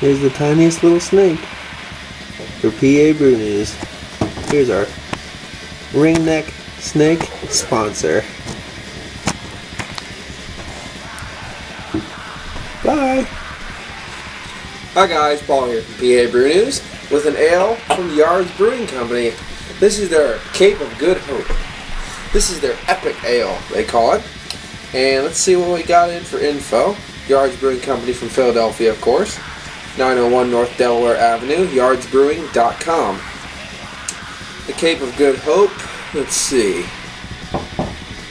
Here's the tiniest little snake for PA Brew News. Here's our ringneck snake sponsor. Bye. Hi guys, Paul here from PA Brew News with an ale from Yards Brewing Company. This is their Cape of Good Hope. This is their epic ale, they call it. And let's see what we got in for info. Yards Brewing Company from Philadelphia, of course. 901 North Delaware Avenue, yardsbrewing.com. The Cape of Good Hope, let's see.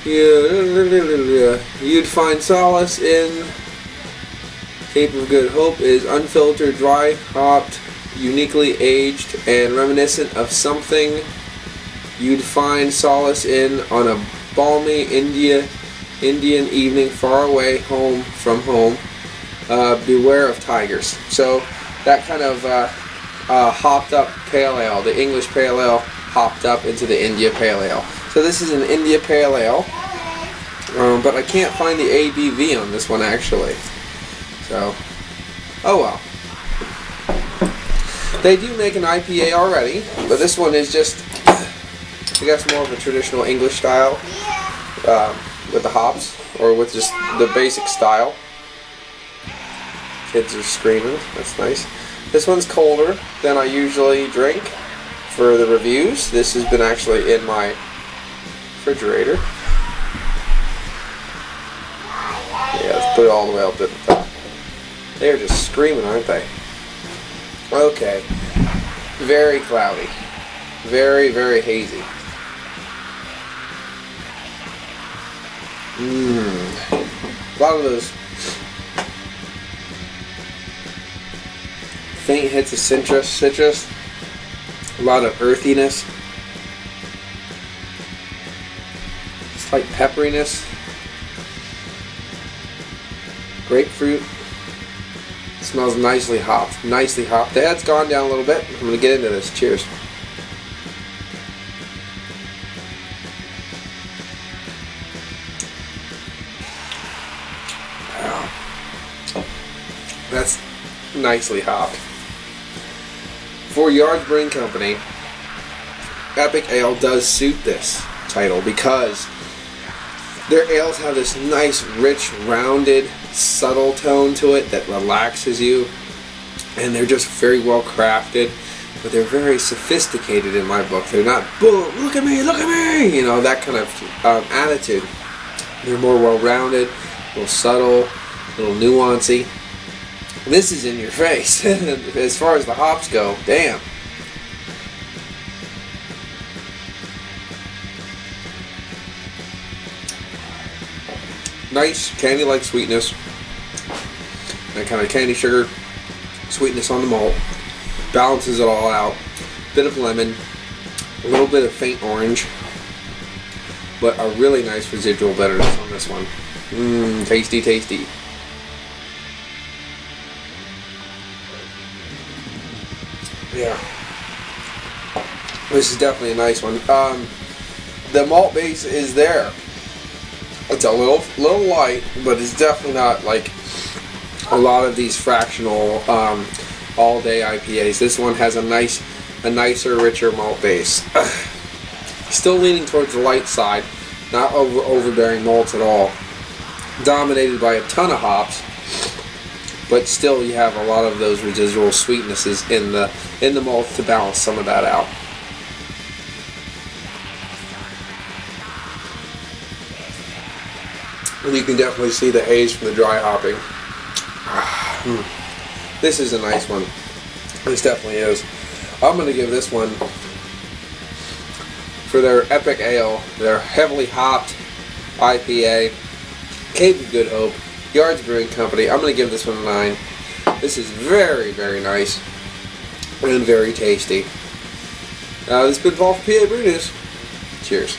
You'd find solace in Cape of Good Hope is unfiltered, dry, hopped, uniquely aged, and reminiscent of something you'd find solace in on a balmy India Indian evening far away home from home. Uh, beware of tigers. So that kind of uh, uh, hopped up pale ale, the English pale ale hopped up into the India pale ale. So this is an India pale ale, um, but I can't find the ABV on this one actually. So, oh well. They do make an IPA already, but this one is just, I guess, more of a traditional English style um, with the hops, or with just the basic style. Kids are screaming, that's nice. This one's colder than I usually drink for the reviews. This has been actually in my refrigerator. Yeah, let's put it all the way up to the top. They're just screaming, aren't they? Okay. Very cloudy. Very, very hazy. Mmm. A lot of those faint hits of citrus, citrus. A lot of earthiness. Slight pepperiness. Grapefruit. Smells nicely hopped. Nicely hopped. That's gone down a little bit. I'm to get into this. Cheers. Wow. That's nicely hopped. For Yards Brewing Company, Epic Ale does suit this title because their ales have this nice, rich, rounded, subtle tone to it that relaxes you, and they're just very well crafted. But they're very sophisticated in my book. They're not boom, look at me, look at me, you know that kind of um, attitude. They're more well-rounded, a little subtle, a little nuancy. This is in your face as far as the hops go. Damn. nice candy-like sweetness. That kind of candy sugar sweetness on the malt. Balances it all out. Bit of lemon. A little bit of faint orange. But a really nice residual bitterness on this one. Mmm, tasty, tasty. Yeah. This is definitely a nice one. Um, the malt base is there. It's a little little light, but it's definitely not like a lot of these fractional um, all day IPAs. This one has a nice, a nicer, richer malt base. Still leaning towards the light side, not over overbearing malts at all. Dominated by a ton of hops, but still you have a lot of those residual sweetnesses in the in the malt to balance some of that out. And you can definitely see the haze from the dry hopping. Ah, hmm. This is a nice one. This definitely is. I'm going to give this one for their epic ale, their heavily hopped IPA, Cape of Good Hope, Yards Brewing Company. I'm going to give this one a 9. This is very, very nice and very tasty. Uh, this has been Paul from PA Brew News. Cheers.